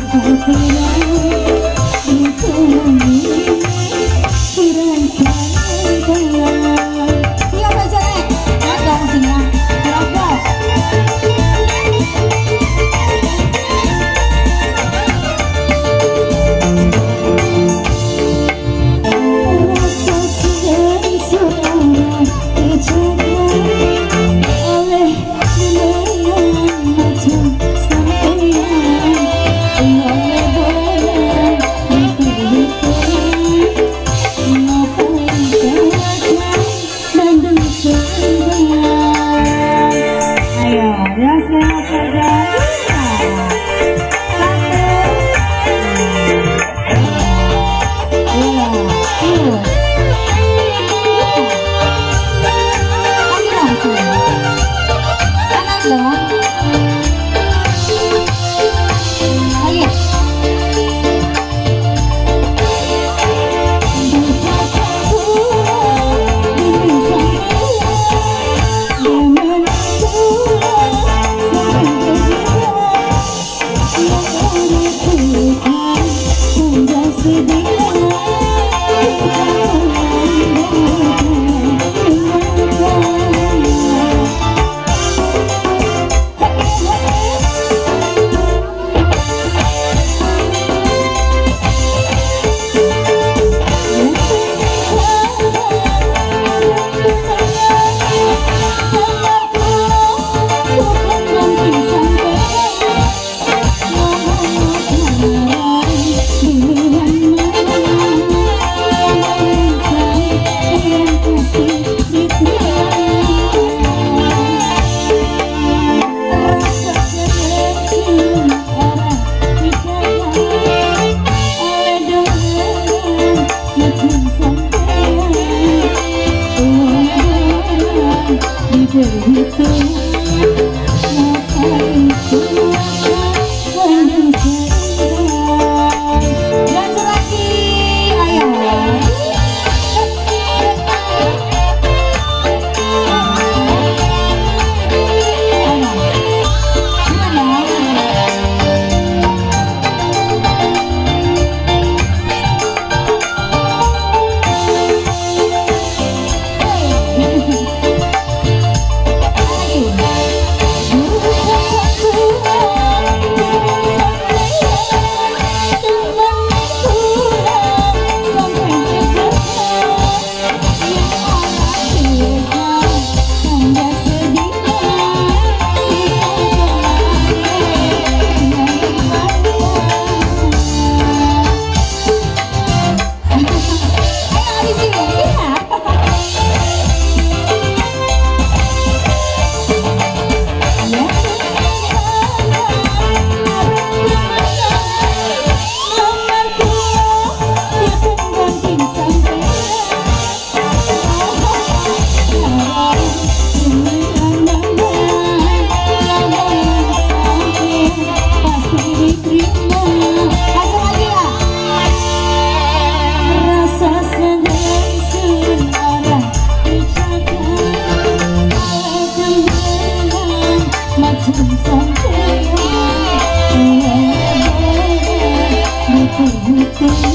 我不会来 Thank you.